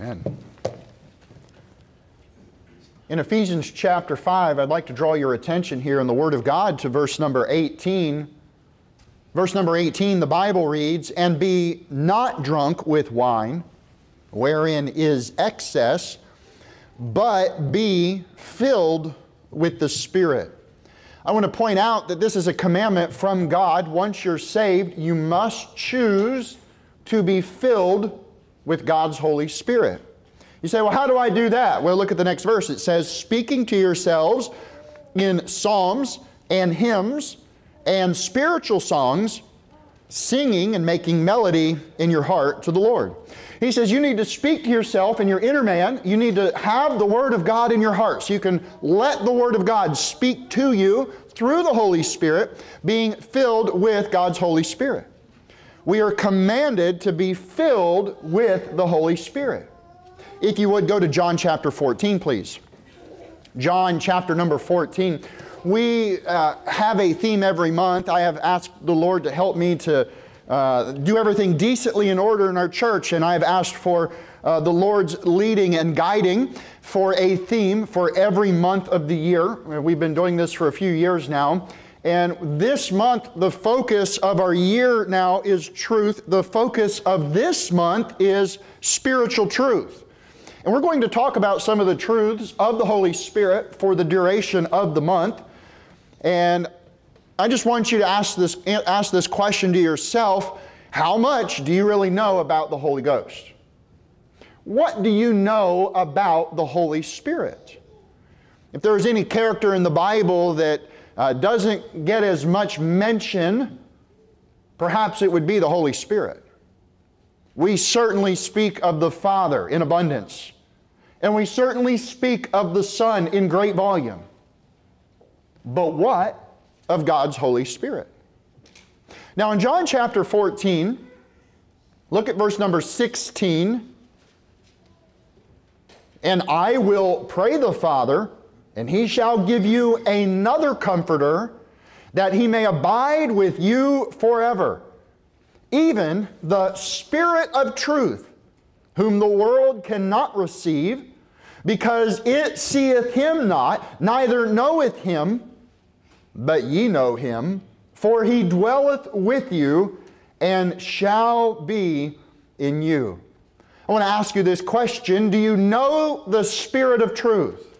Amen. In Ephesians chapter 5, I'd like to draw your attention here in the Word of God to verse number 18. Verse number 18, the Bible reads, And be not drunk with wine, wherein is excess, but be filled with the Spirit. I want to point out that this is a commandment from God. Once you're saved, you must choose to be filled with God's Holy Spirit. You say, well, how do I do that? Well, look at the next verse. It says, speaking to yourselves in psalms and hymns and spiritual songs, singing and making melody in your heart to the Lord. He says you need to speak to yourself and your inner man. You need to have the Word of God in your heart so you can let the Word of God speak to you through the Holy Spirit, being filled with God's Holy Spirit. We are commanded to be filled with the Holy Spirit. If you would go to John chapter 14, please. John chapter number 14. We uh, have a theme every month. I have asked the Lord to help me to uh, do everything decently in order in our church, and I have asked for uh, the Lord's leading and guiding for a theme for every month of the year. We've been doing this for a few years now. And this month, the focus of our year now is truth. The focus of this month is spiritual truth. And we're going to talk about some of the truths of the Holy Spirit for the duration of the month. And I just want you to ask this, ask this question to yourself How much do you really know about the Holy Ghost? What do you know about the Holy Spirit? If there's any character in the Bible that uh, doesn't get as much mention, perhaps it would be the Holy Spirit. We certainly speak of the Father in abundance. And we certainly speak of the Son in great volume. But what of God's Holy Spirit? Now, in John chapter 14, look at verse number 16. And I will pray the Father, and he shall give you another comforter, that he may abide with you forever, even the Spirit of truth, whom the world cannot receive because it seeth him not, neither knoweth him, but ye know him, for he dwelleth with you and shall be in you. I want to ask you this question Do you know the Spirit of truth?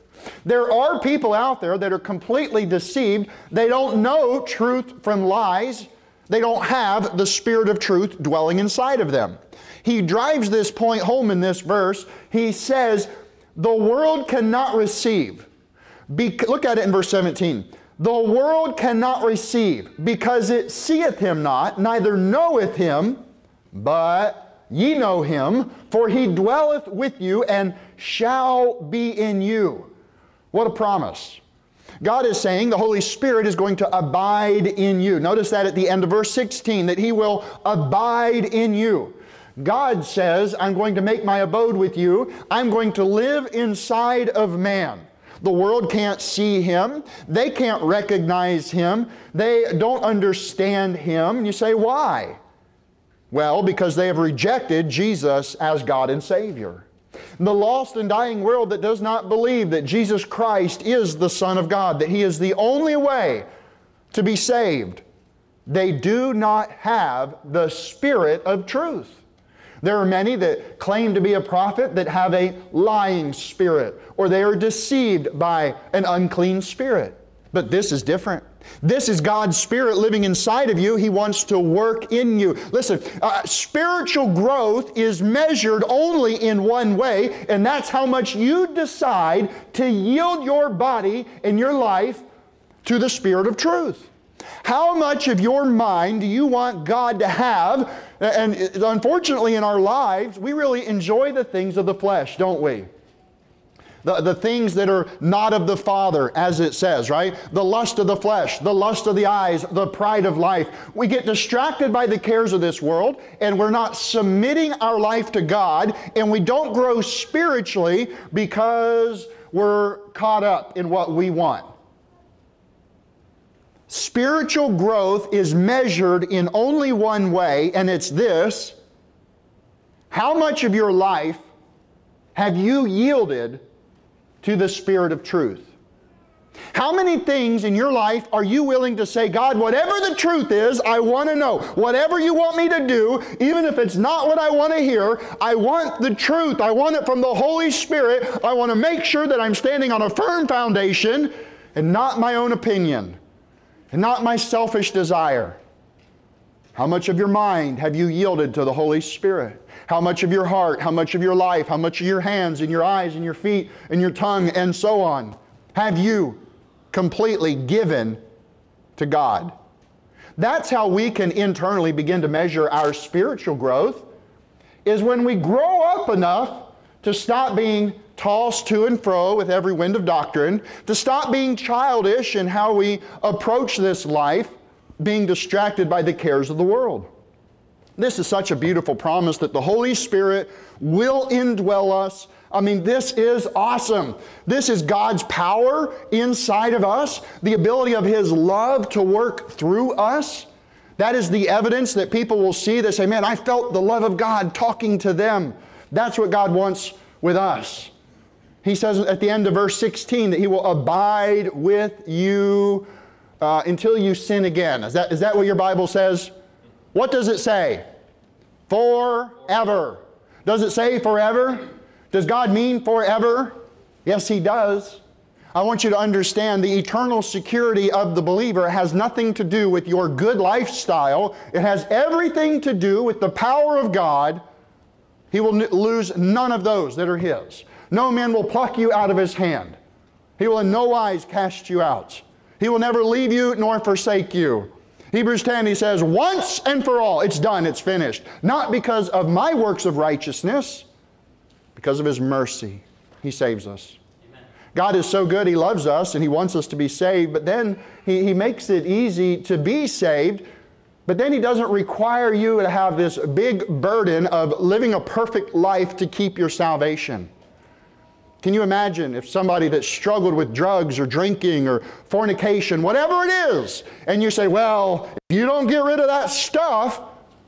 There are people out there that are completely deceived. They don't know truth from lies. They don't have the Spirit of truth dwelling inside of them. He drives this point home in this verse. He says, the world cannot receive. Be, look at it in verse 17. The world cannot receive because it seeth him not, neither knoweth him, but ye know him, for he dwelleth with you and shall be in you. What a promise. God is saying the Holy Spirit is going to abide in you. Notice that at the end of verse 16, that He will abide in you. God says, I'm going to make my abode with you. I'm going to live inside of man. The world can't see him. They can't recognize him. They don't understand him. You say, why? Well, because they have rejected Jesus as God and Savior. The lost and dying world that does not believe that Jesus Christ is the Son of God, that He is the only way to be saved, they do not have the Spirit of truth. There are many that claim to be a prophet that have a lying spirit, or they are deceived by an unclean spirit. But this is different. This is God's Spirit living inside of you. He wants to work in you. Listen, uh, spiritual growth is measured only in one way, and that's how much you decide to yield your body and your life to the Spirit of truth. How much of your mind do you want God to have? And unfortunately, in our lives, we really enjoy the things of the flesh, don't we? The, the things that are not of the Father, as it says, right? The lust of the flesh, the lust of the eyes, the pride of life. We get distracted by the cares of this world, and we're not submitting our life to God, and we don't grow spiritually because we're caught up in what we want. Spiritual growth is measured in only one way, and it's this how much of your life have you yielded to the Spirit of truth? How many things in your life are you willing to say, God, whatever the truth is, I want to know. Whatever you want me to do, even if it's not what I want to hear, I want the truth. I want it from the Holy Spirit. I want to make sure that I'm standing on a firm foundation and not my own opinion and not my selfish desire. How much of your mind have you yielded to the Holy Spirit? How much of your heart, how much of your life, how much of your hands and your eyes and your feet and your tongue and so on have you completely given to God. That's how we can internally begin to measure our spiritual growth is when we grow up enough to stop being tossed to and fro with every wind of doctrine, to stop being childish in how we approach this life, being distracted by the cares of the world. This is such a beautiful promise that the Holy Spirit will indwell us I mean, this is awesome. This is God's power inside of us, the ability of His love to work through us. That is the evidence that people will see that say, Man, I felt the love of God talking to them. That's what God wants with us. He says at the end of verse 16 that He will abide with you uh, until you sin again. Is that, is that what your Bible says? What does it say? Forever. Does it say forever? Does God mean forever? Yes, He does. I want you to understand the eternal security of the believer has nothing to do with your good lifestyle. It has everything to do with the power of God. He will lose none of those that are His. No man will pluck you out of His hand. He will in no wise cast you out. He will never leave you nor forsake you. Hebrews 10, he says, once and for all, it's done, it's finished. Not because of my works of righteousness, because of His mercy, He saves us. God is so good, He loves us and He wants us to be saved, but then he, he makes it easy to be saved. But then He doesn't require you to have this big burden of living a perfect life to keep your salvation. Can you imagine if somebody that struggled with drugs or drinking or fornication, whatever it is, and you say, well, if you don't get rid of that stuff,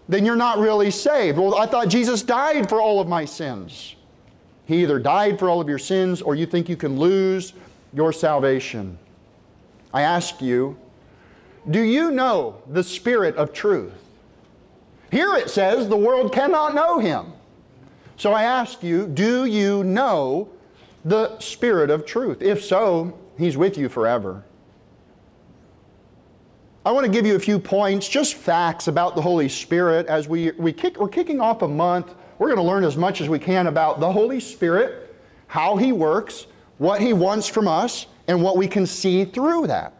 then you're not really saved. Well, I thought Jesus died for all of my sins. He either died for all of your sins or you think you can lose your salvation. I ask you, do you know the Spirit of truth? Here it says the world cannot know him. So I ask you, do you know the Spirit of truth? If so, he's with you forever. I want to give you a few points, just facts about the Holy Spirit as we, we kick, we're kicking off a month we're going to learn as much as we can about the Holy Spirit, how He works, what He wants from us, and what we can see through that.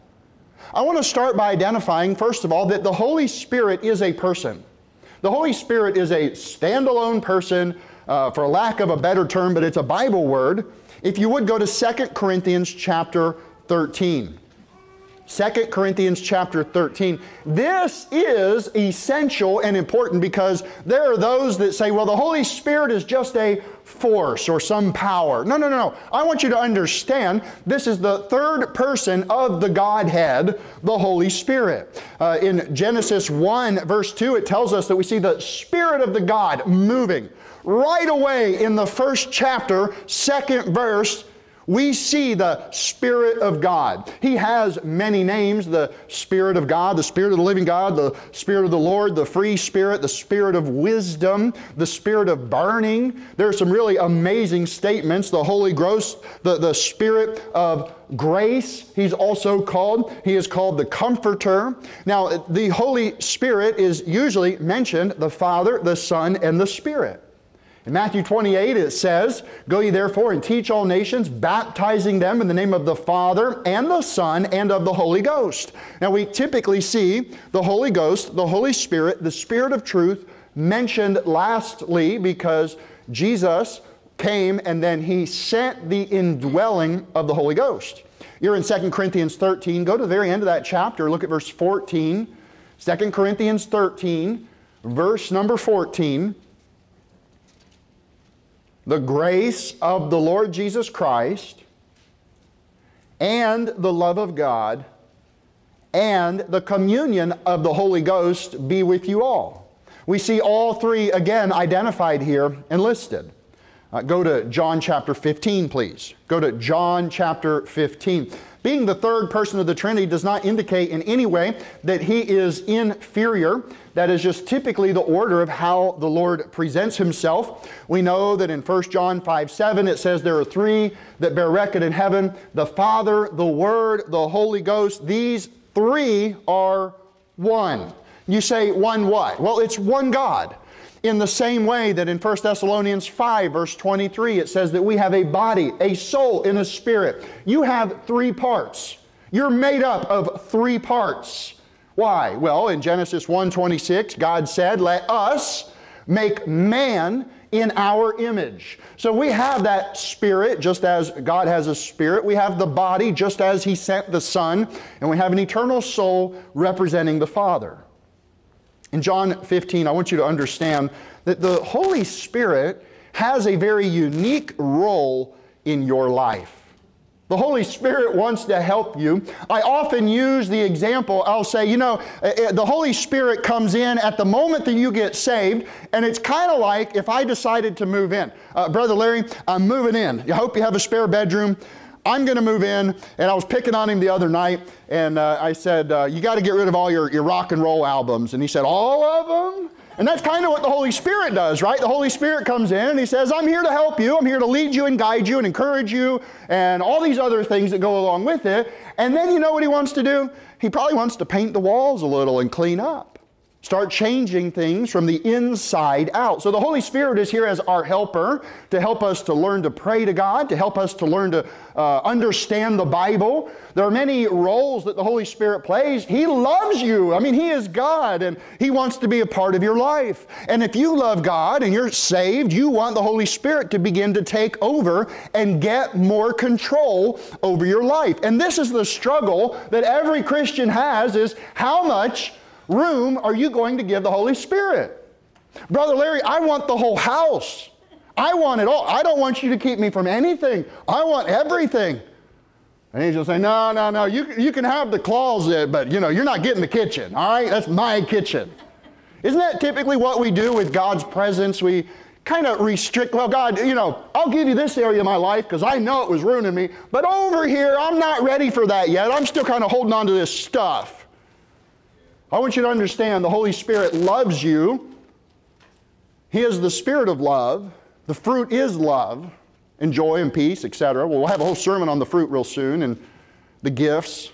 I want to start by identifying, first of all, that the Holy Spirit is a person. The Holy Spirit is a standalone person, uh, for lack of a better term, but it's a Bible word. If you would go to 2 Corinthians chapter 13. 2 Corinthians chapter 13. This is essential and important because there are those that say, well, the Holy Spirit is just a force or some power. No, no, no, no. I want you to understand this is the third person of the Godhead, the Holy Spirit. Uh, in Genesis 1, verse 2, it tells us that we see the Spirit of the God moving. Right away in the first chapter, second verse, we see the Spirit of God. He has many names the Spirit of God, the Spirit of the living God, the Spirit of the Lord, the free Spirit, the Spirit of wisdom, the Spirit of burning. There are some really amazing statements. The Holy Ghost, the, the Spirit of grace, He's also called. He is called the Comforter. Now, the Holy Spirit is usually mentioned the Father, the Son, and the Spirit. In Matthew 28, it says, Go ye therefore and teach all nations, baptizing them in the name of the Father and the Son and of the Holy Ghost. Now, we typically see the Holy Ghost, the Holy Spirit, the Spirit of truth mentioned lastly because Jesus came and then he sent the indwelling of the Holy Ghost. You're in 2 Corinthians 13. Go to the very end of that chapter. Look at verse 14. 2 Corinthians 13, verse number 14 the grace of the Lord Jesus Christ and the love of God and the communion of the Holy Ghost be with you all. We see all three again identified here and listed. Uh, go to John chapter 15, please. Go to John chapter 15. Being the third person of the Trinity does not indicate in any way that he is inferior. That is just typically the order of how the Lord presents himself. We know that in 1 John 5 7, it says there are three that bear record in heaven the Father, the Word, the Holy Ghost. These three are one. You say, one what? Well, it's one God. In the same way that in 1 Thessalonians 5, verse 23, it says that we have a body, a soul, and a spirit. You have three parts. You're made up of three parts. Why? Well, in Genesis 1:26, God said, "Let us make man in our image." So we have that spirit just as God has a spirit. We have the body just as he sent the son, and we have an eternal soul representing the Father. In John 15, I want you to understand that the Holy Spirit has a very unique role in your life. The Holy Spirit wants to help you. I often use the example, I'll say, you know, eh, eh, the Holy Spirit comes in at the moment that you get saved, and it's kind of like if I decided to move in. Uh, Brother Larry, I'm moving in. I hope you have a spare bedroom. I'm going to move in. And I was picking on him the other night, and uh, I said, uh, You got to get rid of all your, your rock and roll albums. And he said, All of them? And that's kind of what the Holy Spirit does, right? The Holy Spirit comes in and He says, I'm here to help you. I'm here to lead you and guide you and encourage you and all these other things that go along with it. And then you know what He wants to do? He probably wants to paint the walls a little and clean up. Start changing things from the inside out. So the Holy Spirit is here as our helper to help us to learn to pray to God, to help us to learn to uh, understand the Bible. There are many roles that the Holy Spirit plays. He loves you. I mean, He is God and He wants to be a part of your life. And if you love God and you're saved, you want the Holy Spirit to begin to take over and get more control over your life. And this is the struggle that every Christian has is how much room are you going to give the Holy Spirit? Brother Larry, I want the whole house. I want it all. I don't want you to keep me from anything. I want everything. And he's just say, no, no, no, you, you can have the closet, but you know, you're not getting the kitchen, all right? That's my kitchen. Isn't that typically what we do with God's presence? We kind of restrict, well, God, you know, I'll give you this area of my life because I know it was ruining me, but over here, I'm not ready for that yet. I'm still kind of holding on to this stuff. I want you to understand the Holy Spirit loves you. He is the Spirit of love. The fruit is love and joy and peace, etc. Well, we'll have a whole sermon on the fruit real soon and the gifts.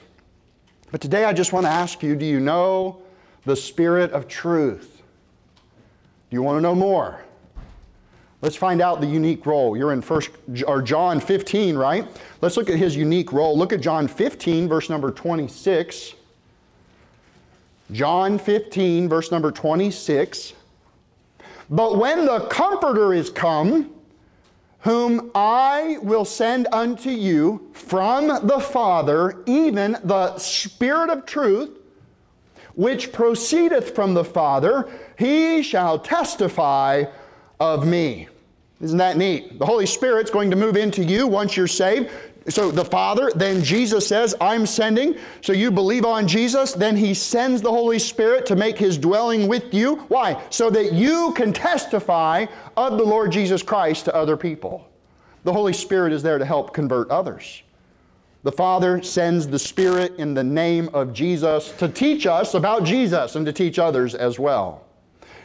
But today I just want to ask you do you know the Spirit of truth? Do you want to know more? Let's find out the unique role. You're in first or John 15, right? Let's look at his unique role. Look at John 15, verse number 26. John 15, verse number 26. But when the Comforter is come, whom I will send unto you from the Father, even the Spirit of truth, which proceedeth from the Father, he shall testify of me. Isn't that neat? The Holy Spirit's going to move into you once you're saved so the Father, then Jesus says, I'm sending. So you believe on Jesus, then He sends the Holy Spirit to make His dwelling with you. Why? So that you can testify of the Lord Jesus Christ to other people. The Holy Spirit is there to help convert others. The Father sends the Spirit in the name of Jesus to teach us about Jesus and to teach others as well.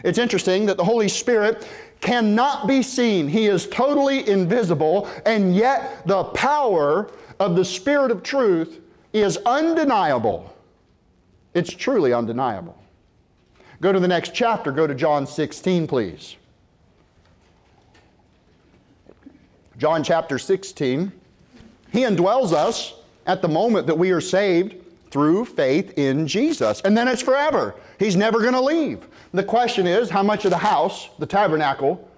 It's interesting that the Holy Spirit cannot be seen. He is totally invisible, and yet the power of the Spirit of truth is undeniable. It's truly undeniable. Go to the next chapter. Go to John 16, please. John chapter 16. He indwells us at the moment that we are saved through faith in Jesus. And then it's forever. He's never going to leave. The question is, how much of the house, the tabernacle,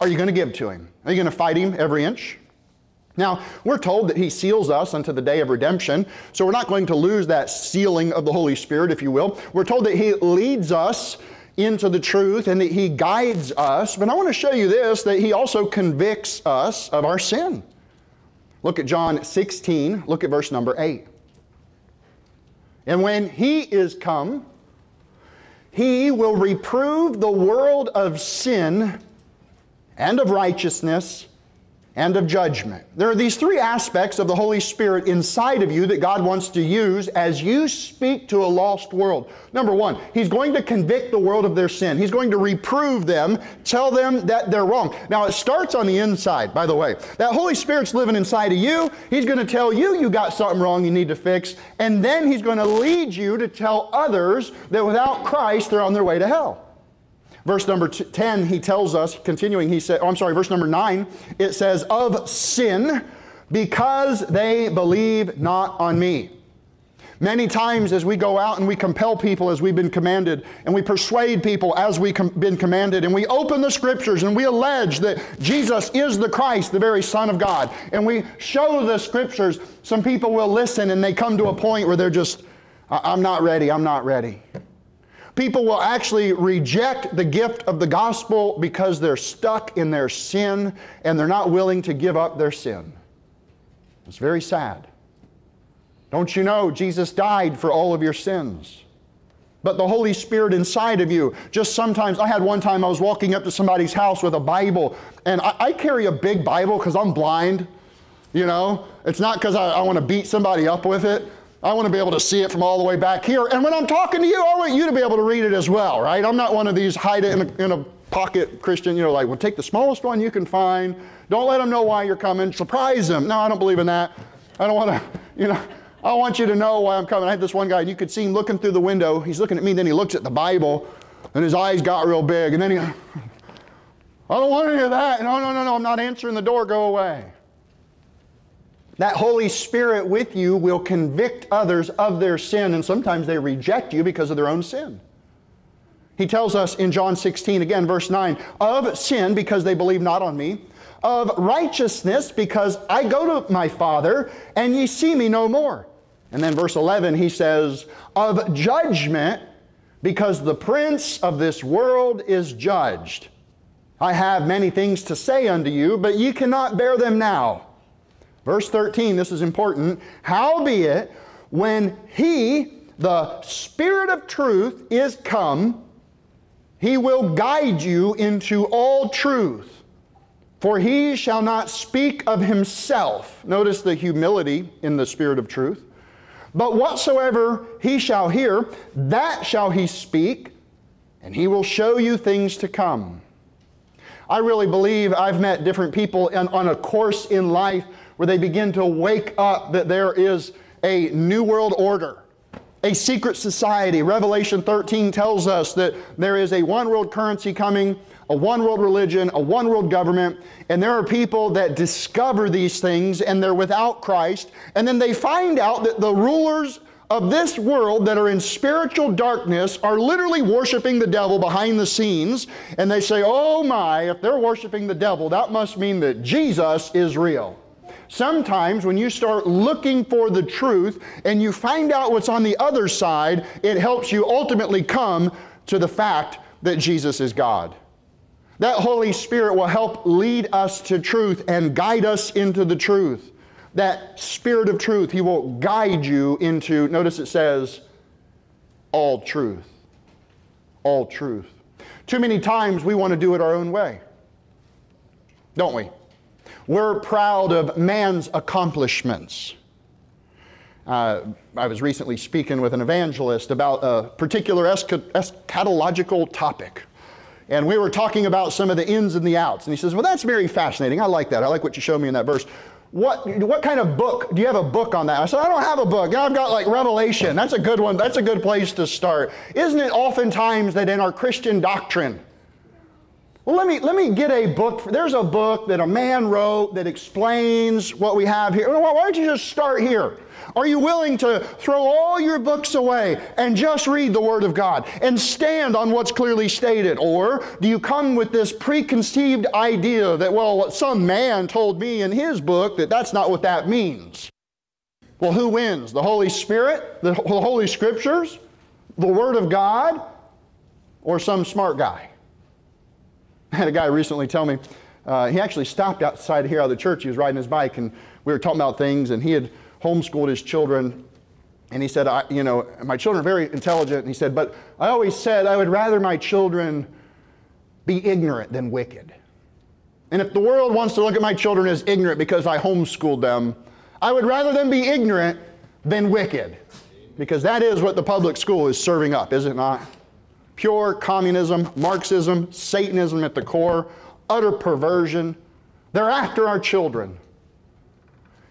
are you going to give to him? Are you going to fight him every inch? Now, we're told that he seals us unto the day of redemption, so we're not going to lose that sealing of the Holy Spirit, if you will. We're told that he leads us into the truth and that he guides us, but I want to show you this that he also convicts us of our sin. Look at John 16, look at verse number 8. And when he is come, he will reprove the world of sin and of righteousness and of judgment. There are these three aspects of the Holy Spirit inside of you that God wants to use as you speak to a lost world. Number one, He's going to convict the world of their sin. He's going to reprove them, tell them that they're wrong. Now, it starts on the inside, by the way. That Holy Spirit's living inside of you. He's going to tell you you got something wrong you need to fix, and then He's going to lead you to tell others that without Christ, they're on their way to hell. Verse number 10, he tells us, continuing, he said, oh, I'm sorry, verse number 9, it says, of sin, because they believe not on me. Many times, as we go out and we compel people as we've been commanded, and we persuade people as we've com- been commanded, and we open the scriptures and we allege that Jesus is the Christ, the very Son of God, and we show the scriptures, some people will listen and they come to a point where they're just, I'm not ready, I'm not ready. People will actually reject the gift of the gospel because they're stuck in their sin and they're not willing to give up their sin. It's very sad. Don't you know Jesus died for all of your sins? But the Holy Spirit inside of you, just sometimes, I had one time I was walking up to somebody's house with a Bible, and I, I carry a big Bible because I'm blind. You know, it's not because I, I want to beat somebody up with it. I want to be able to see it from all the way back here. And when I'm talking to you, I want you to be able to read it as well, right? I'm not one of these hide it in a, in a pocket Christian, you know, like, well, take the smallest one you can find. Don't let them know why you're coming. Surprise them. No, I don't believe in that. I don't want to, you know, I want you to know why I'm coming. I had this one guy, and you could see him looking through the window. He's looking at me, then he looks at the Bible, and his eyes got real big. And then he, I don't want any of that. No, no, no, no, I'm not answering the door. Go away. That Holy Spirit with you will convict others of their sin, and sometimes they reject you because of their own sin. He tells us in John 16, again, verse 9, of sin because they believe not on me, of righteousness because I go to my Father and ye see me no more. And then verse 11, he says, of judgment because the prince of this world is judged. I have many things to say unto you, but ye cannot bear them now. Verse 13, this is important. Howbeit, when he, the Spirit of truth, is come, he will guide you into all truth. For he shall not speak of himself. Notice the humility in the Spirit of truth. But whatsoever he shall hear, that shall he speak, and he will show you things to come. I really believe I've met different people on a course in life where they begin to wake up that there is a new world order, a secret society. Revelation 13 tells us that there is a one world currency coming, a one world religion, a one world government, and there are people that discover these things and they're without Christ, and then they find out that the rulers of this world that are in spiritual darkness are literally worshiping the devil behind the scenes, and they say, Oh my, if they're worshiping the devil, that must mean that Jesus is real. Sometimes when you start looking for the truth and you find out what's on the other side, it helps you ultimately come to the fact that Jesus is God. That Holy Spirit will help lead us to truth and guide us into the truth. That Spirit of truth, He will guide you into, notice it says, all truth. All truth. Too many times we want to do it our own way, don't we? We're proud of man's accomplishments. Uh, I was recently speaking with an evangelist about a particular eschatological topic. And we were talking about some of the ins and the outs. And he says, Well, that's very fascinating. I like that. I like what you showed me in that verse. What, what kind of book? Do you have a book on that? I said, I don't have a book. I've got like Revelation. That's a good one. That's a good place to start. Isn't it oftentimes that in our Christian doctrine, well, let me, let me get a book. There's a book that a man wrote that explains what we have here. Why don't you just start here? Are you willing to throw all your books away and just read the Word of God and stand on what's clearly stated? Or do you come with this preconceived idea that, well, some man told me in his book that that's not what that means? Well, who wins? The Holy Spirit, the Holy Scriptures, the Word of God, or some smart guy? I had a guy recently tell me, uh, he actually stopped outside here out of the church. He was riding his bike, and we were talking about things, and he had homeschooled his children. And he said, I, you know, my children are very intelligent. And he said, but I always said I would rather my children be ignorant than wicked. And if the world wants to look at my children as ignorant because I homeschooled them, I would rather them be ignorant than wicked. Because that is what the public school is serving up, is it not? Pure communism, Marxism, Satanism at the core, utter perversion. They're after our children.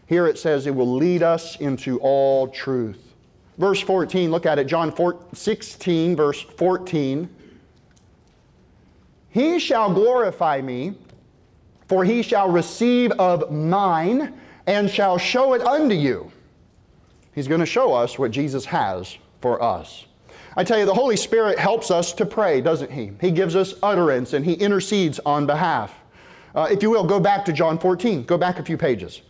Here it says it will lead us into all truth. Verse 14, look at it, John 16, verse 14. He shall glorify me, for he shall receive of mine and shall show it unto you. He's going to show us what Jesus has for us. I tell you, the Holy Spirit helps us to pray, doesn't He? He gives us utterance and He intercedes on behalf. Uh, if you will, go back to John 14. Go back a few pages.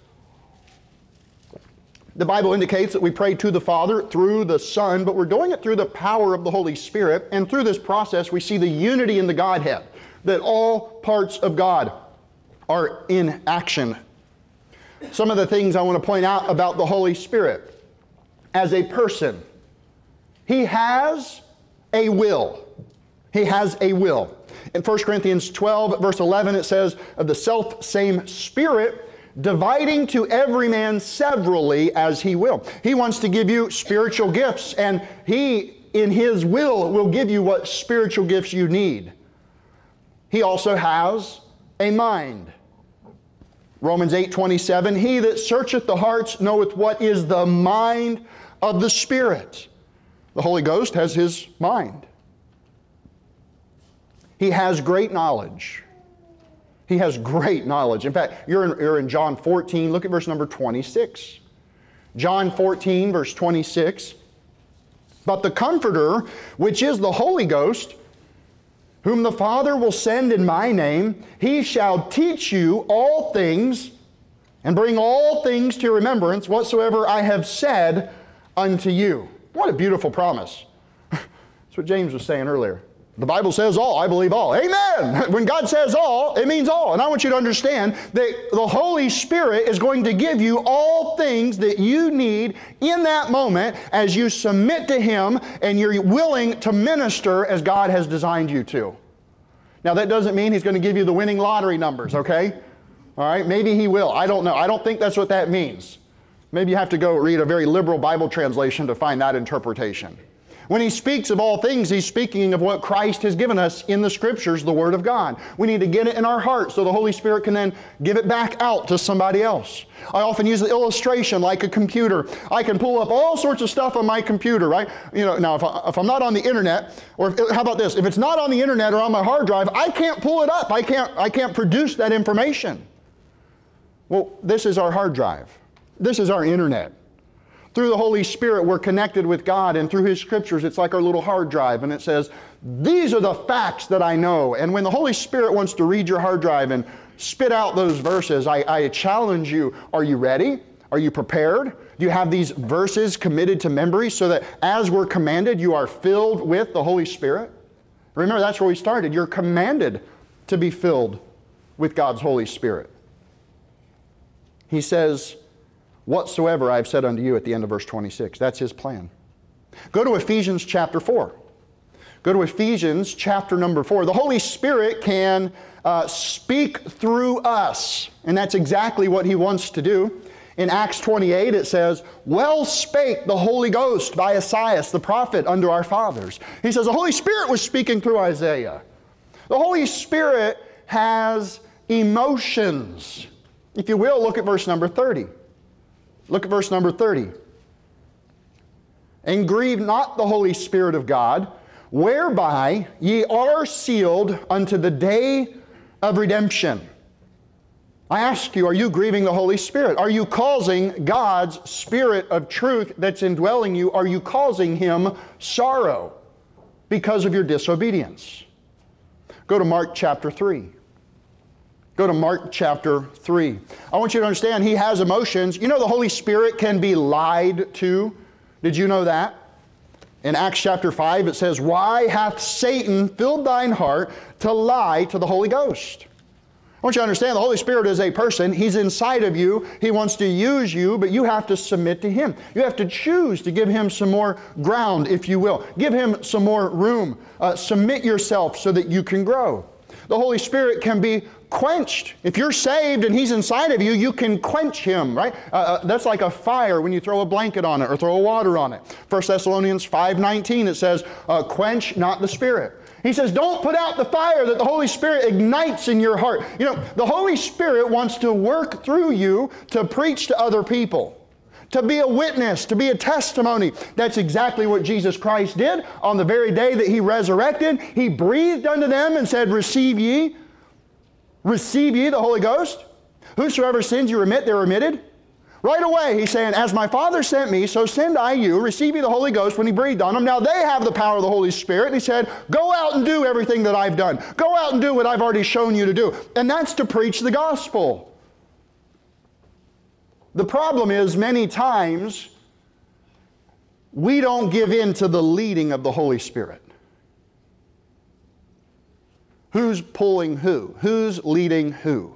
The Bible indicates that we pray to the Father through the Son, but we're doing it through the power of the Holy Spirit. And through this process, we see the unity in the Godhead, that all parts of God are in action. Some of the things I want to point out about the Holy Spirit as a person, He has a will. He has a will. In 1 Corinthians 12, verse 11, it says, Of the self same Spirit, dividing to every man severally as he will. He wants to give you spiritual gifts, and he, in his will, will give you what spiritual gifts you need. He also has a mind. Romans 8 27, he that searcheth the hearts knoweth what is the mind of the Spirit. The Holy Ghost has his mind. He has great knowledge. He has great knowledge. In fact, you're in, you're in John 14, look at verse number 26. John 14, verse 26. But the Comforter, which is the Holy Ghost, whom the Father will send in my name, he shall teach you all things and bring all things to your remembrance whatsoever I have said unto you. What a beautiful promise. That's what James was saying earlier. The Bible says all. I believe all. Amen. When God says all, it means all. And I want you to understand that the Holy Spirit is going to give you all things that you need in that moment as you submit to Him and you're willing to minister as God has designed you to. Now, that doesn't mean He's going to give you the winning lottery numbers, okay? All right? Maybe He will. I don't know. I don't think that's what that means. Maybe you have to go read a very liberal Bible translation to find that interpretation. When he speaks of all things, he's speaking of what Christ has given us in the scriptures, the Word of God. We need to get it in our heart so the Holy Spirit can then give it back out to somebody else. I often use the illustration like a computer. I can pull up all sorts of stuff on my computer, right? You know, now if, I, am not on the internet, or if, how about this? If it's not on the internet or on my hard drive, I can't pull it up. I can't, I can't produce that information. Well, this is our hard drive. This is our internet. Through the Holy Spirit, we're connected with God, and through His scriptures, it's like our little hard drive, and it says, These are the facts that I know. And when the Holy Spirit wants to read your hard drive and spit out those verses, I, I challenge you are you ready? Are you prepared? Do you have these verses committed to memory so that as we're commanded, you are filled with the Holy Spirit? Remember, that's where we started. You're commanded to be filled with God's Holy Spirit. He says, whatsoever I have said unto you at the end of verse 26. That's his plan. Go to Ephesians chapter 4. Go to Ephesians chapter number 4. The Holy Spirit can uh, speak through us, and that's exactly what he wants to do. In Acts 28, it says, Well spake the Holy Ghost by Esaias the prophet unto our fathers. He says, The Holy Spirit was speaking through Isaiah. The Holy Spirit has emotions. If you will, look at verse number 30. Look at verse number 30. And grieve not the Holy Spirit of God, whereby ye are sealed unto the day of redemption. I ask you, are you grieving the Holy Spirit? Are you causing God's Spirit of truth that's indwelling you, are you causing Him sorrow because of your disobedience? Go to Mark chapter 3. Go to Mark chapter 3. I want you to understand he has emotions. You know, the Holy Spirit can be lied to. Did you know that? In Acts chapter 5, it says, Why hath Satan filled thine heart to lie to the Holy Ghost? I want you to understand the Holy Spirit is a person. He's inside of you. He wants to use you, but you have to submit to Him. You have to choose to give Him some more ground, if you will. Give Him some more room. Uh, submit yourself so that you can grow. The Holy Spirit can be quenched. If you're saved and He's inside of you, you can quench Him, right? Uh, uh, that's like a fire when you throw a blanket on it or throw water on it. 1 Thessalonians 5.19, it says, uh, quench not the Spirit. He says, don't put out the fire that the Holy Spirit ignites in your heart. You know, the Holy Spirit wants to work through you to preach to other people to be a witness, to be a testimony. That's exactly what Jesus Christ did on the very day that He resurrected. He breathed unto them and said, Receive ye, receive ye the Holy Ghost. Whosoever sins you remit, they're remitted. Right away, he's saying, As my Father sent me, so send I you. Receive ye the Holy Ghost when he breathed on them. Now they have the power of the Holy Spirit. And he said, Go out and do everything that I've done. Go out and do what I've already shown you to do. And that's to preach the gospel. The problem is, many times, we don't give in to the leading of the Holy Spirit. Who's pulling who? Who's leading who?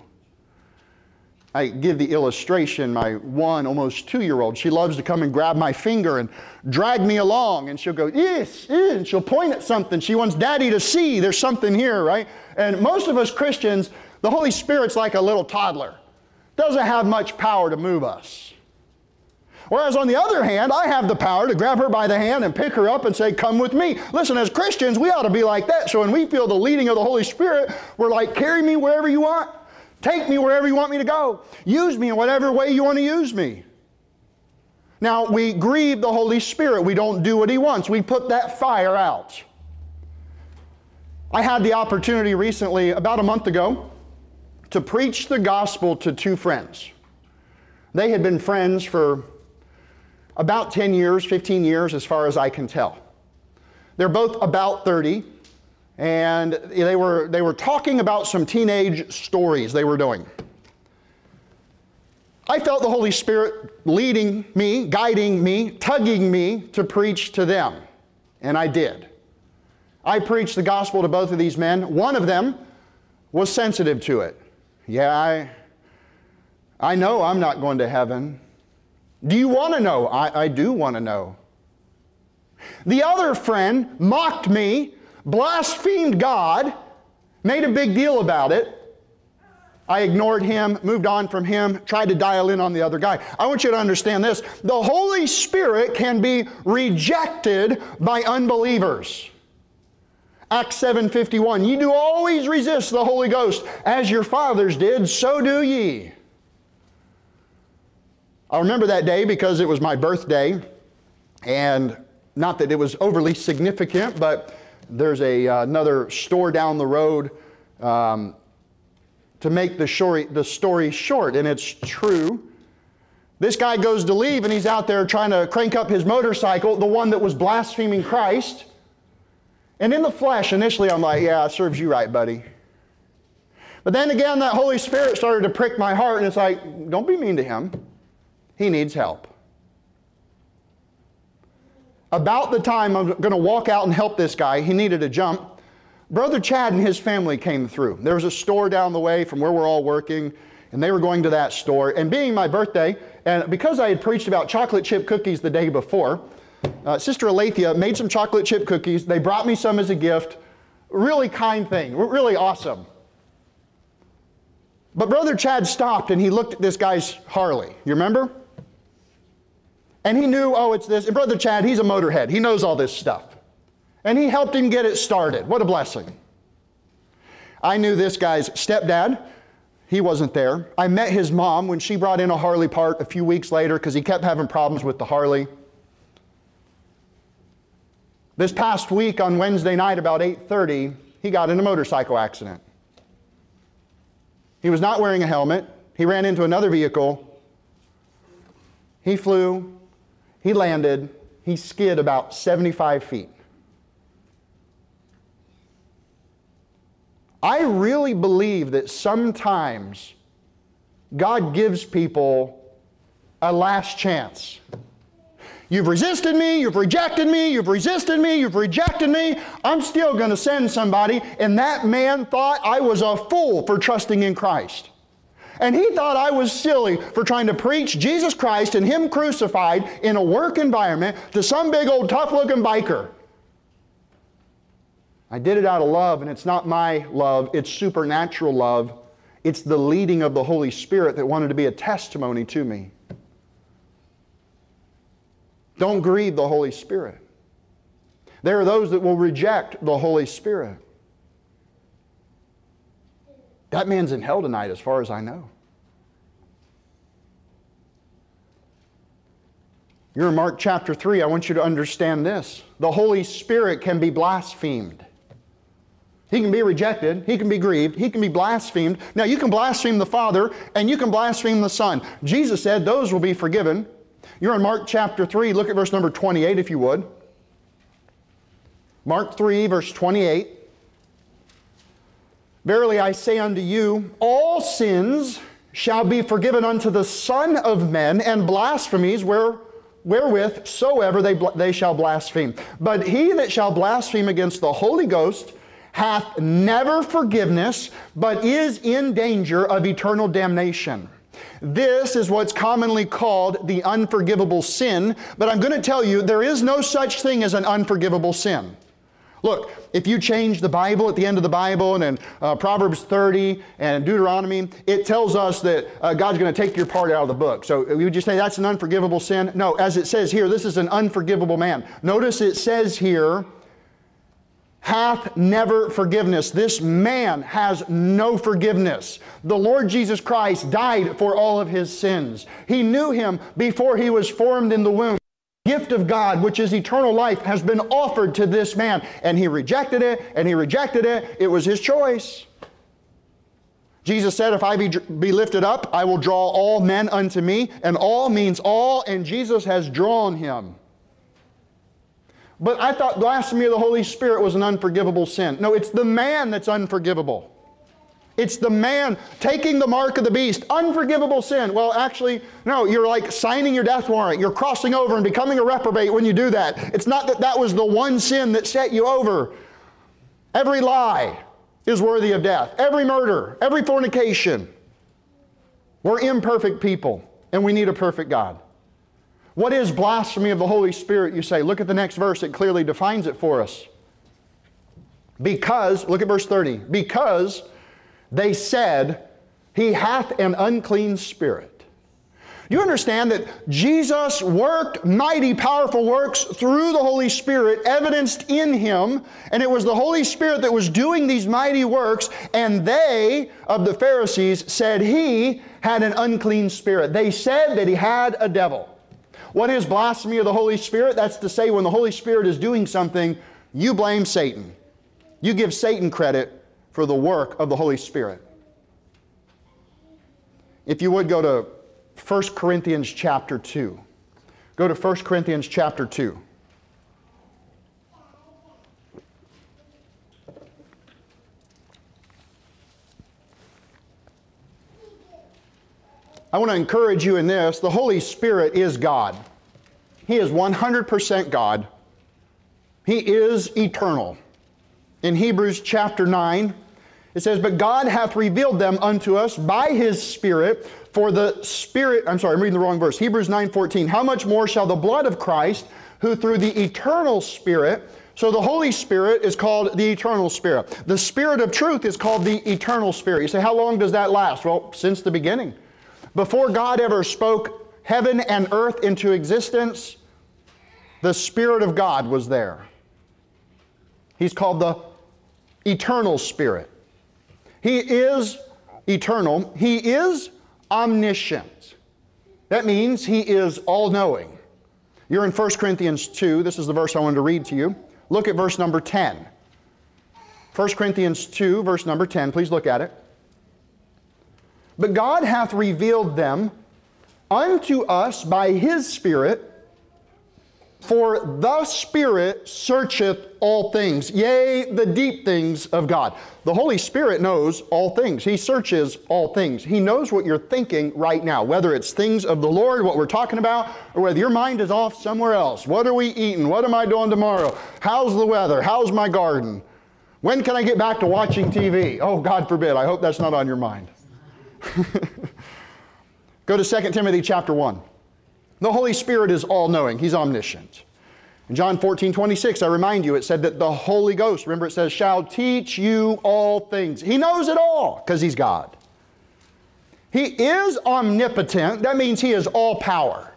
I give the illustration. My one, almost two year old, she loves to come and grab my finger and drag me along. And she'll go, yes, yes, and she'll point at something. She wants daddy to see there's something here, right? And most of us Christians, the Holy Spirit's like a little toddler doesn't have much power to move us. Whereas on the other hand, I have the power to grab her by the hand and pick her up and say, Come with me. Listen, as Christians, we ought to be like that. So when we feel the leading of the Holy Spirit, we're like, Carry me wherever you want. Take me wherever you want me to go. Use me in whatever way you want to use me. Now, we grieve the Holy Spirit. We don't do what He wants. We put that fire out. I had the opportunity recently, about a month ago, to preach the gospel to two friends. They had been friends for about 10 years, 15 years, as far as I can tell. They're both about 30, and they were, they were talking about some teenage stories they were doing. I felt the Holy Spirit leading me, guiding me, tugging me to preach to them, and I did. I preached the gospel to both of these men. One of them was sensitive to it. Yeah, I, I know I'm not going to heaven. Do you want to know? I, I do want to know. The other friend mocked me, blasphemed God, made a big deal about it. I ignored him, moved on from him, tried to dial in on the other guy. I want you to understand this the Holy Spirit can be rejected by unbelievers. Acts 7:51, ye do always resist the Holy Ghost, as your fathers did, so do ye. I remember that day because it was my birthday, and not that it was overly significant, but there's a, uh, another store down the road um, to make the story, the story short, and it's true. This guy goes to leave, and he's out there trying to crank up his motorcycle, the one that was blaspheming Christ. And in the flesh, initially, I'm like, yeah, it serves you right, buddy. But then again, that Holy Spirit started to prick my heart, and it's like, don't be mean to him. He needs help. About the time I'm going to walk out and help this guy, he needed a jump. Brother Chad and his family came through. There was a store down the way from where we're all working, and they were going to that store. And being my birthday, and because I had preached about chocolate chip cookies the day before, uh, Sister Alethea made some chocolate chip cookies. They brought me some as a gift. Really kind thing, really awesome. But Brother Chad stopped and he looked at this guy's Harley. You remember? And he knew, oh, it's this. And Brother Chad, he's a motorhead. He knows all this stuff. And he helped him get it started. What a blessing. I knew this guy's stepdad. He wasn't there. I met his mom when she brought in a Harley part a few weeks later because he kept having problems with the Harley. This past week on Wednesday night about 8:30, he got in a motorcycle accident. He was not wearing a helmet. He ran into another vehicle. He flew. He landed. He skid about 75 feet. I really believe that sometimes God gives people a last chance. You've resisted me, you've rejected me, you've resisted me, you've rejected me. I'm still going to send somebody. And that man thought I was a fool for trusting in Christ. And he thought I was silly for trying to preach Jesus Christ and Him crucified in a work environment to some big old tough looking biker. I did it out of love, and it's not my love, it's supernatural love. It's the leading of the Holy Spirit that wanted to be a testimony to me. Don't grieve the Holy Spirit. There are those that will reject the Holy Spirit. That man's in hell tonight, as far as I know. You're in Mark chapter 3. I want you to understand this. The Holy Spirit can be blasphemed. He can be rejected. He can be grieved. He can be blasphemed. Now, you can blaspheme the Father and you can blaspheme the Son. Jesus said those will be forgiven. You're in Mark chapter 3. Look at verse number 28 if you would. Mark 3, verse 28. Verily I say unto you, all sins shall be forgiven unto the Son of Men, and blasphemies where, wherewith soever they, they shall blaspheme. But he that shall blaspheme against the Holy Ghost hath never forgiveness, but is in danger of eternal damnation. This is what's commonly called the unforgivable sin, but I'm going to tell you there is no such thing as an unforgivable sin. Look, if you change the Bible at the end of the Bible and in uh, Proverbs 30 and Deuteronomy, it tells us that uh, God's going to take your part out of the book. So we would just say that's an unforgivable sin? No, as it says here, this is an unforgivable man. Notice it says here, hath never forgiveness. This man has no forgiveness. The Lord Jesus Christ died for all of his sins. He knew him before he was formed in the womb gift of God, which is eternal life, has been offered to this man. And he rejected it, and he rejected it. It was his choice. Jesus said, If I be, be lifted up, I will draw all men unto me. And all means all, and Jesus has drawn him. But I thought blasphemy of the Holy Spirit was an unforgivable sin. No, it's the man that's unforgivable. It's the man taking the mark of the beast. Unforgivable sin. Well, actually, no, you're like signing your death warrant. You're crossing over and becoming a reprobate when you do that. It's not that that was the one sin that set you over. Every lie is worthy of death, every murder, every fornication. We're imperfect people, and we need a perfect God. What is blasphemy of the Holy Spirit, you say? Look at the next verse, it clearly defines it for us. Because, look at verse 30, because they said, He hath an unclean spirit. Do you understand that Jesus worked mighty, powerful works through the Holy Spirit, evidenced in Him, and it was the Holy Spirit that was doing these mighty works, and they, of the Pharisees, said He had an unclean spirit. They said that He had a devil. What is blasphemy of the Holy Spirit? That's to say, when the Holy Spirit is doing something, you blame Satan. You give Satan credit for the work of the Holy Spirit. If you would go to 1 Corinthians chapter 2. Go to 1 Corinthians chapter 2. I want to encourage you in this. The Holy Spirit is God. He is 100% God. He is eternal. In Hebrews chapter 9, it says, But God hath revealed them unto us by his Spirit, for the Spirit, I'm sorry, I'm reading the wrong verse. Hebrews 9:14. How much more shall the blood of Christ, who through the eternal Spirit, so the Holy Spirit is called the eternal Spirit. The Spirit of truth is called the eternal Spirit. You say, how long does that last? Well, since the beginning. Before God ever spoke heaven and earth into existence, the Spirit of God was there. He's called the eternal Spirit. He is eternal. He is omniscient. That means He is all knowing. You're in 1 Corinthians 2. This is the verse I wanted to read to you. Look at verse number 10. 1 Corinthians 2, verse number 10. Please look at it. But God hath revealed them unto us by His Spirit. For the Spirit searcheth all things, yea, the deep things of God. The Holy Spirit knows all things. He searches all things. He knows what you're thinking right now, whether it's things of the Lord, what we're talking about, or whether your mind is off somewhere else. What are we eating? What am I doing tomorrow? How's the weather? How's my garden? When can I get back to watching TV? Oh, God forbid. I hope that's not on your mind. Go to 2 Timothy chapter 1. The Holy Spirit is all knowing, He's omniscient. In John 14, 26, I remind you, it said that the Holy Ghost, remember it says, shall teach you all things. He knows it all because He's God. He is omnipotent. That means He has all power.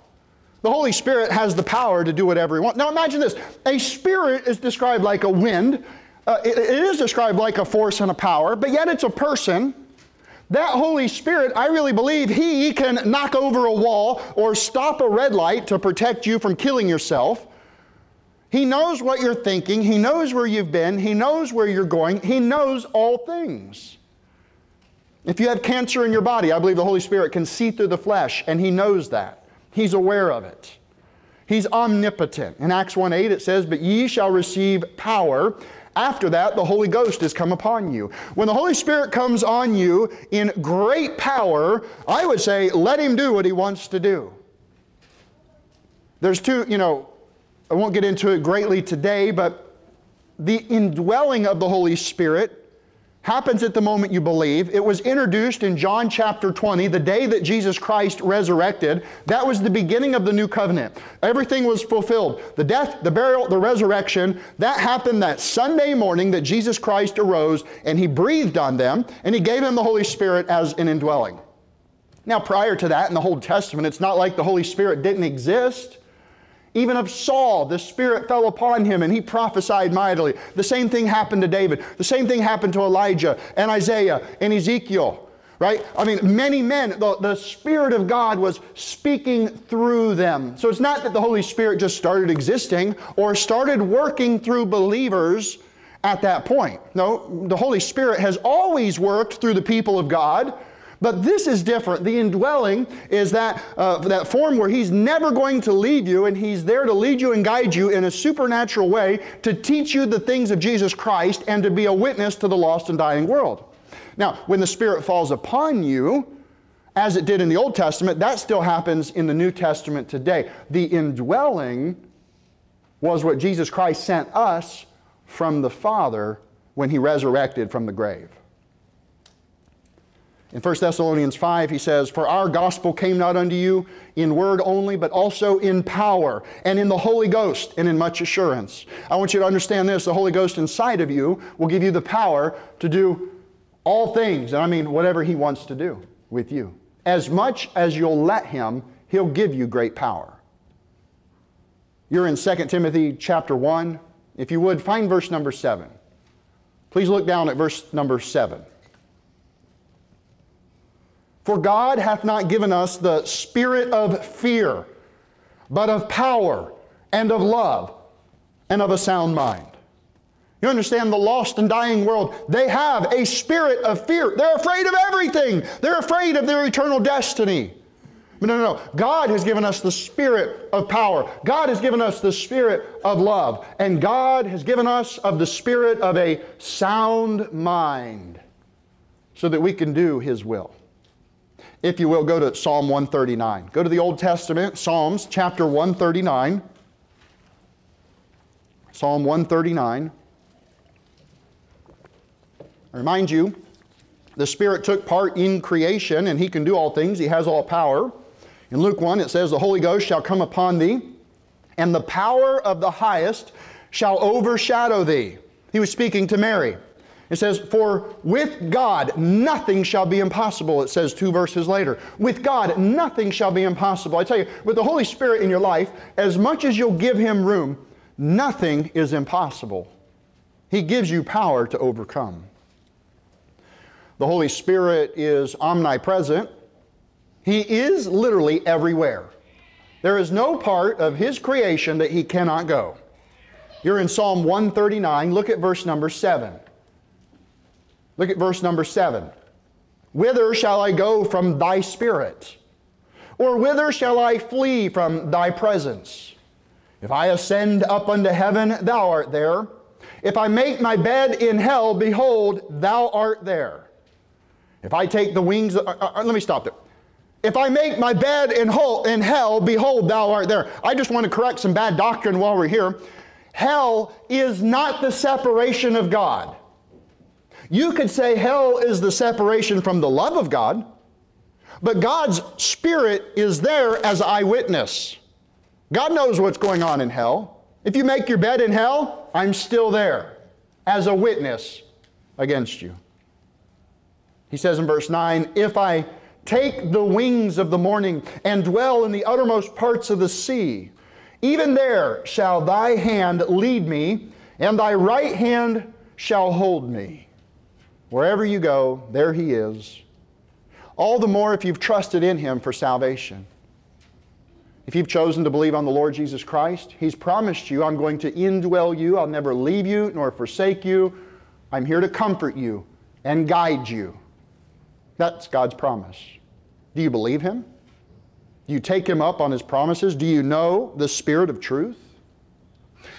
The Holy Spirit has the power to do whatever He wants. Now imagine this a spirit is described like a wind, uh, it, it is described like a force and a power, but yet it's a person. That Holy Spirit, I really believe He can knock over a wall or stop a red light to protect you from killing yourself. He knows what you're thinking. He knows where you've been. He knows where you're going. He knows all things. If you have cancer in your body, I believe the Holy Spirit can see through the flesh, and He knows that. He's aware of it. He's omnipotent. In Acts 1 8, it says, But ye shall receive power. After that, the Holy Ghost has come upon you. When the Holy Spirit comes on you in great power, I would say, let Him do what He wants to do. There's two, you know, I won't get into it greatly today, but the indwelling of the Holy Spirit happens at the moment you believe. It was introduced in John chapter 20, the day that Jesus Christ resurrected. That was the beginning of the new covenant. Everything was fulfilled. The death, the burial, the resurrection, that happened that Sunday morning that Jesus Christ arose and he breathed on them and he gave them the Holy Spirit as an indwelling. Now, prior to that in the Old Testament, it's not like the Holy Spirit didn't exist. Even of Saul, the Spirit fell upon him and he prophesied mightily. The same thing happened to David. The same thing happened to Elijah and Isaiah and Ezekiel, right? I mean, many men, the, the Spirit of God was speaking through them. So it's not that the Holy Spirit just started existing or started working through believers at that point. No, the Holy Spirit has always worked through the people of God but this is different. The indwelling is that, uh, that form where He's never going to leave you, and He's there to lead you and guide you in a supernatural way to teach you the things of Jesus Christ and to be a witness to the lost and dying world. Now, when the Spirit falls upon you, as it did in the Old Testament, that still happens in the New Testament today. The indwelling was what Jesus Christ sent us from the Father when He resurrected from the grave. In 1 Thessalonians 5, he says, For our gospel came not unto you in word only, but also in power, and in the Holy Ghost, and in much assurance. I want you to understand this the Holy Ghost inside of you will give you the power to do all things, and I mean whatever he wants to do with you. As much as you'll let him, he'll give you great power. You're in 2 Timothy chapter 1. If you would, find verse number 7. Please look down at verse number 7. For God hath not given us the spirit of fear, but of power and of love and of a sound mind. You understand the lost and dying world, they have a spirit of fear. They're afraid of everything, they're afraid of their eternal destiny. No, no, no. God has given us the spirit of power. God has given us the spirit of love. And God has given us of the spirit of a sound mind so that we can do His will if you will, go to Psalm 139. Go to the Old Testament, Psalms chapter 139. Psalm 139. I remind you, the Spirit took part in creation and He can do all things, He has all power. In Luke 1, it says, The Holy Ghost shall come upon thee, and the power of the highest shall overshadow thee. He was speaking to Mary. It says, For with God nothing shall be impossible, it says two verses later. With God nothing shall be impossible. I tell you, with the Holy Spirit in your life, as much as you'll give Him room, nothing is impossible. He gives you power to overcome. The Holy Spirit is omnipresent, He is literally everywhere. There is no part of His creation that He cannot go. You're in Psalm 139, look at verse number 7. Look at verse number seven. Whither shall I go from thy spirit? Or whither shall I flee from thy presence? If I ascend up unto heaven, thou art there. If I make my bed in hell, behold, thou art there. If I take the wings, uh, uh, uh let me stop there. If I make my bed in, in hell, behold, thou art there. I just want to correct some bad doctrine while we're here. Hell is not the separation of God. You could say hell is the separation from the love of God, but God's Spirit is there as eyewitness. God knows what's going on in hell. If you make your bed in hell, I'm still there as a witness against you. He says in verse 9, If I take the wings of the morning and dwell in the uttermost parts of the sea. Even there shall thy hand lead me, and thy right hand shall hold me. Wherever you go, there he is. All the more if you've trusted in him for salvation. If you've chosen to believe on the Lord Jesus Christ, he's promised you, I'm going to indwell you, I'll never leave you nor forsake you. I'm here to comfort you and guide you. That's God's promise. Do you believe him? Do you take him up on his promises? Do you know the spirit of truth?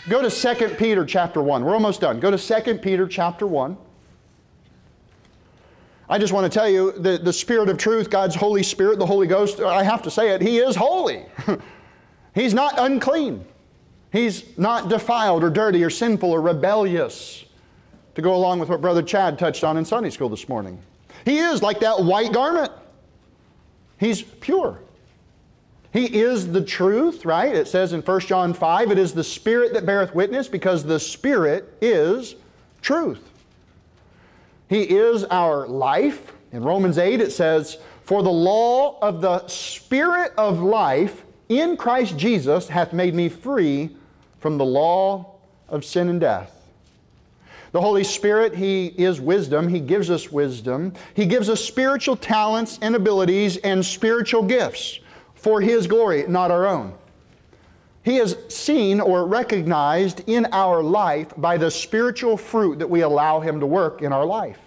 Go to 2 Peter chapter 1. We're almost done. Go to 2 Peter chapter 1. I just want to tell you the, the Spirit of truth, God's Holy Spirit, the Holy Ghost, I have to say it, He is holy. He's not unclean. He's not defiled or dirty or sinful or rebellious, to go along with what Brother Chad touched on in Sunday school this morning. He is like that white garment. He's pure. He is the truth, right? It says in 1 John 5, it is the Spirit that beareth witness because the Spirit is truth. He is our life. In Romans 8, it says, For the law of the Spirit of life in Christ Jesus hath made me free from the law of sin and death. The Holy Spirit, He is wisdom. He gives us wisdom. He gives us spiritual talents and abilities and spiritual gifts for His glory, not our own. He is seen or recognized in our life by the spiritual fruit that we allow Him to work in our life.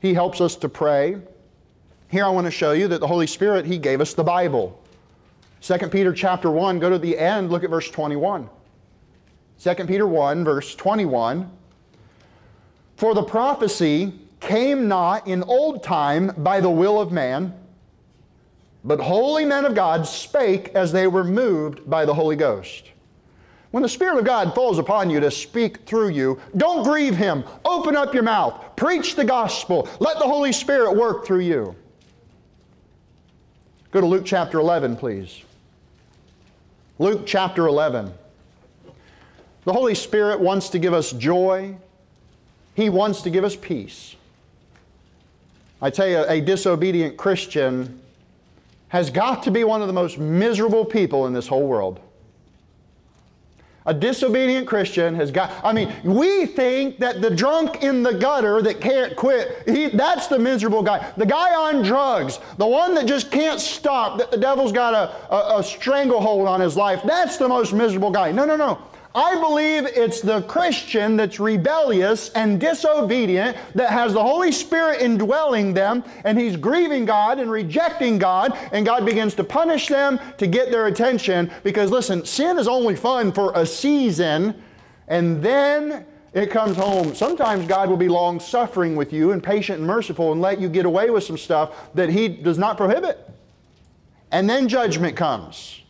He helps us to pray. Here I want to show you that the Holy Spirit, He gave us the Bible. 2 Peter chapter 1, go to the end, look at verse 21. 2 Peter 1, verse 21. For the prophecy came not in old time by the will of man, but holy men of God spake as they were moved by the Holy Ghost. When the Spirit of God falls upon you to speak through you, don't grieve Him. Open up your mouth. Preach the gospel. Let the Holy Spirit work through you. Go to Luke chapter 11, please. Luke chapter 11. The Holy Spirit wants to give us joy, He wants to give us peace. I tell you, a disobedient Christian has got to be one of the most miserable people in this whole world. A disobedient Christian has got, I mean, we think that the drunk in the gutter that can't quit, he, that's the miserable guy. The guy on drugs, the one that just can't stop, that the devil's got a, a, a stranglehold on his life, that's the most miserable guy. No, no, no. I believe it's the Christian that's rebellious and disobedient that has the Holy Spirit indwelling them and he's grieving God and rejecting God and God begins to punish them to get their attention because listen, sin is only fun for a season and then it comes home. Sometimes God will be long suffering with you and patient and merciful and let you get away with some stuff that he does not prohibit. And then judgment comes.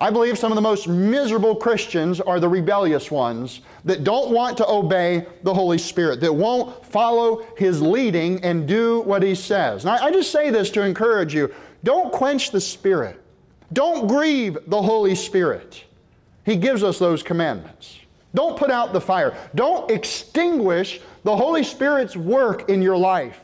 I believe some of the most miserable Christians are the rebellious ones that don't want to obey the Holy Spirit, that won't follow His leading and do what He says. And I, I just say this to encourage you don't quench the Spirit, don't grieve the Holy Spirit. He gives us those commandments. Don't put out the fire, don't extinguish the Holy Spirit's work in your life.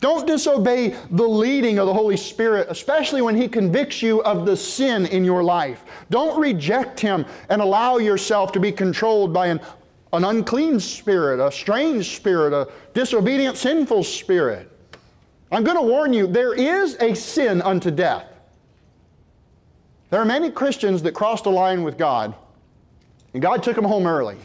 Don't disobey the leading of the Holy Spirit, especially when He convicts you of the sin in your life. Don't reject Him and allow yourself to be controlled by an, an unclean spirit, a strange spirit, a disobedient, sinful spirit. I'm going to warn you there is a sin unto death. There are many Christians that crossed a line with God, and God took them home early.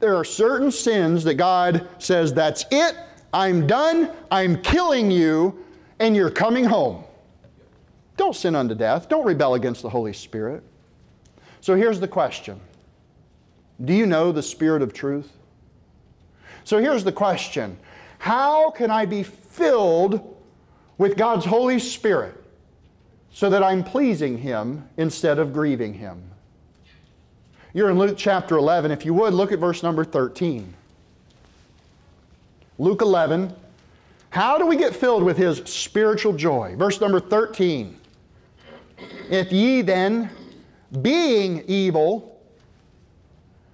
There are certain sins that God says, that's it, I'm done, I'm killing you, and you're coming home. Don't sin unto death. Don't rebel against the Holy Spirit. So here's the question Do you know the Spirit of truth? So here's the question How can I be filled with God's Holy Spirit so that I'm pleasing Him instead of grieving Him? You're in Luke chapter 11. If you would, look at verse number 13. Luke 11. How do we get filled with his spiritual joy? Verse number 13. If ye then, being evil,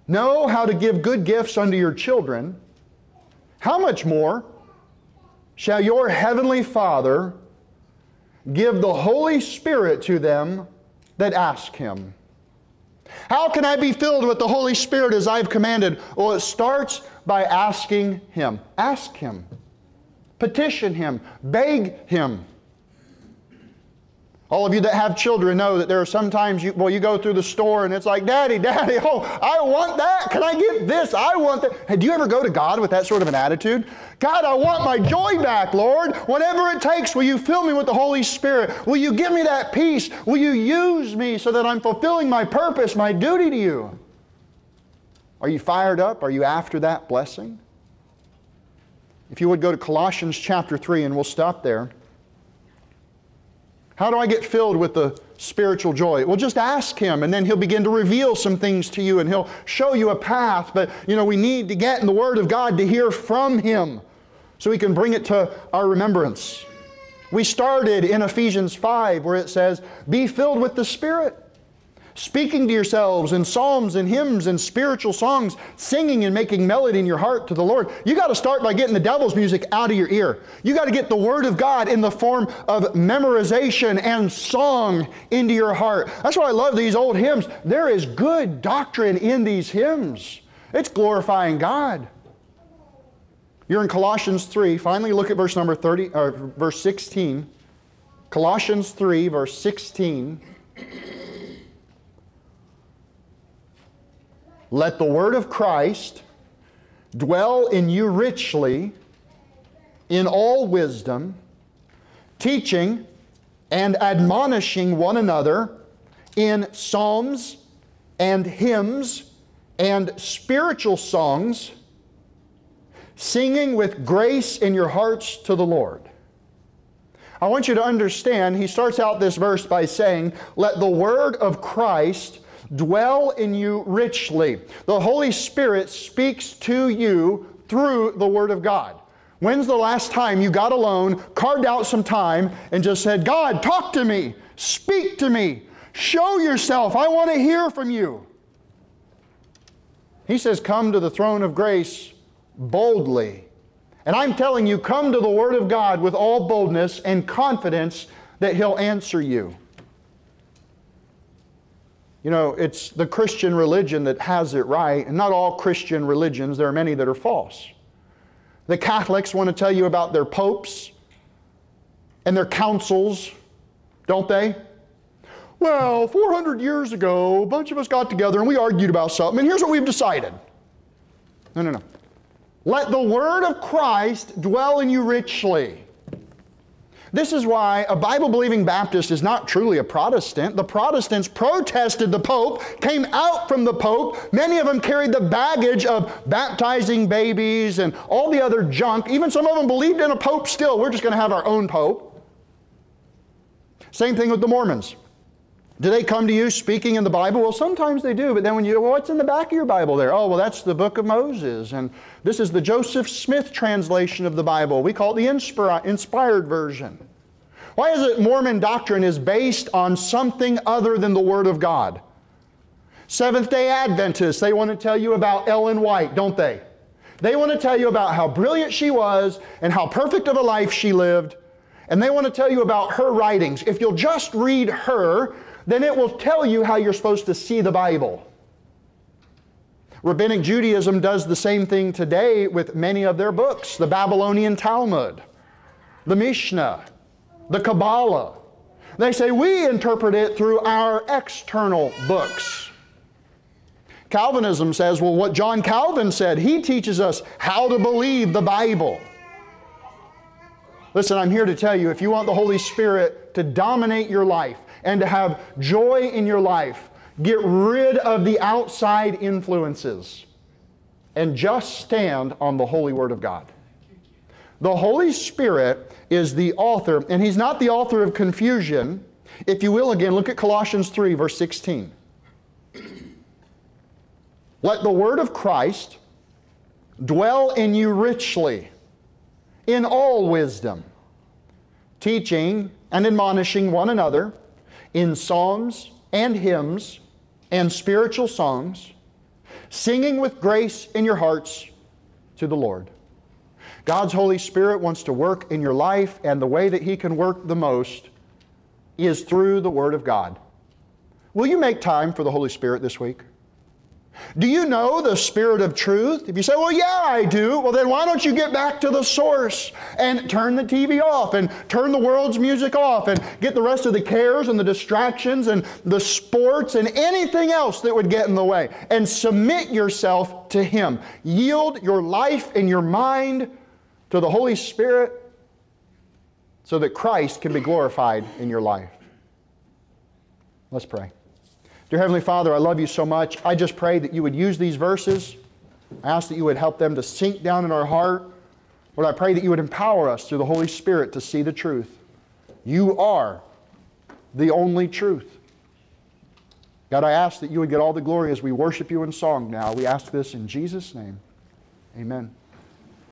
know how to give good gifts unto your children, how much more shall your heavenly Father give the Holy Spirit to them that ask him. How can I be filled with the Holy Spirit as I've commanded? Well, it starts by asking Him. Ask Him. Petition Him. Beg Him. All of you that have children know that there are sometimes you, well, you go through the store and it's like, Daddy, Daddy, oh, I want that. Can I get this? I want that. Hey, do you ever go to God with that sort of an attitude? God, I want my joy back, Lord. Whatever it takes, will you fill me with the Holy Spirit? Will you give me that peace? Will you use me so that I'm fulfilling my purpose, my duty to you? Are you fired up? Are you after that blessing? If you would go to Colossians chapter 3, and we'll stop there. How do I get filled with the spiritual joy? Well, just ask Him, and then He'll begin to reveal some things to you, and He'll show you a path. But, you know, we need to get in the Word of God to hear from Him so we can bring it to our remembrance. We started in Ephesians 5 where it says, Be filled with the Spirit speaking to yourselves in psalms and hymns and spiritual songs, singing and making melody in your heart to the Lord. You got to start by getting the devil's music out of your ear. You got to get the Word of God in the form of memorization and song into your heart. That's why I love these old hymns. There is good doctrine in these hymns, it's glorifying God. You're in Colossians 3. Finally, look at verse number 30, or verse 16. Colossians 3, verse 16. Let the word of Christ dwell in you richly in all wisdom, teaching and admonishing one another in psalms and hymns and spiritual songs, singing with grace in your hearts to the Lord. I want you to understand, he starts out this verse by saying, Let the word of Christ dwell in you richly. The Holy Spirit speaks to you through the Word of God. When's the last time you got alone, carved out some time, and just said, God, talk to me, speak to me, show yourself, I want to hear from you? He says, Come to the throne of grace boldly. And I'm telling you, come to the Word of God with all boldness and confidence that He'll answer you. You know, it's the Christian religion that has it right, and not all Christian religions, there are many that are false. The Catholics want to tell you about their popes and their councils, don't they? Well, 400 years ago, a bunch of us got together and we argued about something, and here's what we've decided. No, no, no. Let the word of Christ dwell in you richly. This is why a Bible believing Baptist is not truly a Protestant. The Protestants protested the Pope, came out from the Pope. Many of them carried the baggage of baptizing babies and all the other junk. Even some of them believed in a Pope still. We're just going to have our own Pope. Same thing with the Mormons. Do they come to you speaking in the Bible? Well, sometimes they do, but then when you, well, what's in the back of your Bible there? Oh, well, that's the book of Moses. And this is the Joseph Smith translation of the Bible. We call it the inspired version. Why is it Mormon doctrine is based on something other than the Word of God? Seventh day Adventists, they want to tell you about Ellen White, don't they? They want to tell you about how brilliant she was and how perfect of a life she lived. And they want to tell you about her writings. If you'll just read her, then it will tell you how you're supposed to see the Bible. Rabbinic Judaism does the same thing today with many of their books the Babylonian Talmud, the Mishnah, the Kabbalah. They say we interpret it through our external books. Calvinism says, well, what John Calvin said, he teaches us how to believe the Bible. Listen, I'm here to tell you if you want the Holy Spirit to dominate your life and to have joy in your life, get rid of the outside influences and just stand on the holy Word of God. The Holy Spirit is the author, and He's not the author of confusion. If you will, again, look at Colossians 3, verse 16. Let the word of Christ dwell in you richly in all wisdom, teaching and admonishing one another in psalms and hymns and spiritual songs, singing with grace in your hearts to the Lord. God's Holy Spirit wants to work in your life, and the way that He can work the most is through the Word of God. Will you make time for the Holy Spirit this week? Do you know the Spirit of truth? If you say, well, yeah, I do, well, then why don't you get back to the source and turn the TV off and turn the world's music off and get the rest of the cares and the distractions and the sports and anything else that would get in the way and submit yourself to Him. Yield your life and your mind to the Holy Spirit so that Christ can be glorified in your life. Let's pray. Dear Heavenly Father, I love you so much. I just pray that you would use these verses. I ask that you would help them to sink down in our heart. Lord, I pray that you would empower us through the Holy Spirit to see the truth. You are the only truth. God, I ask that you would get all the glory as we worship you in song now. We ask this in Jesus' name. Amen.